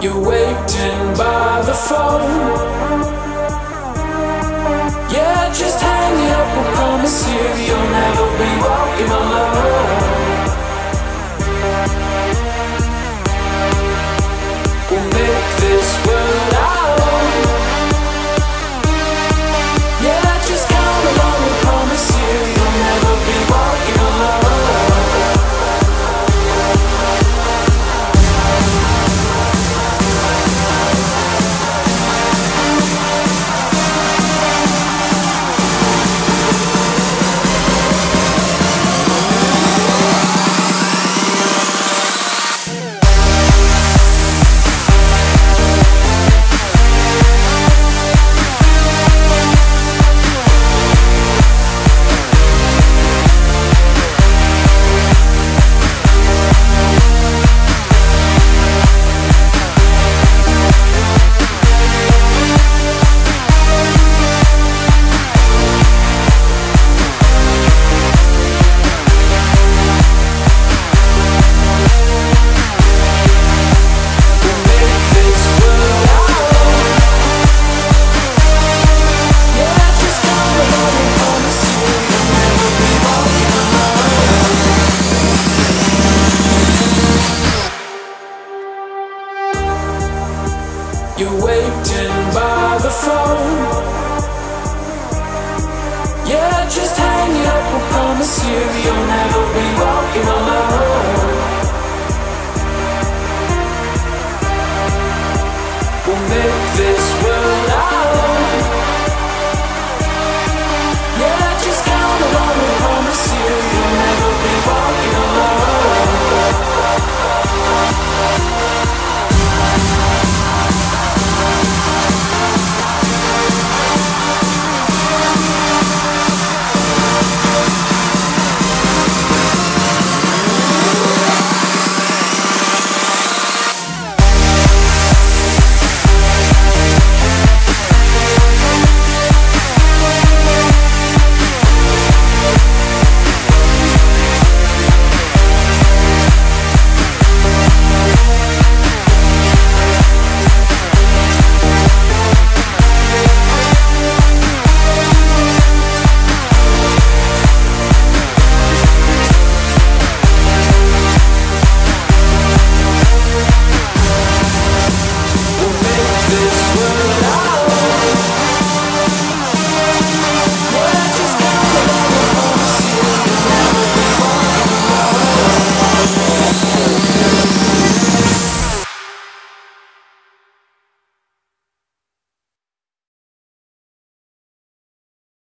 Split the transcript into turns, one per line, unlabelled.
You're waiting by the phone. Yeah, just hang up. I promise you, you'll never be walking alone. You're waiting by the phone. Yeah, just hang it up. I promise you, you'll never be walking alone.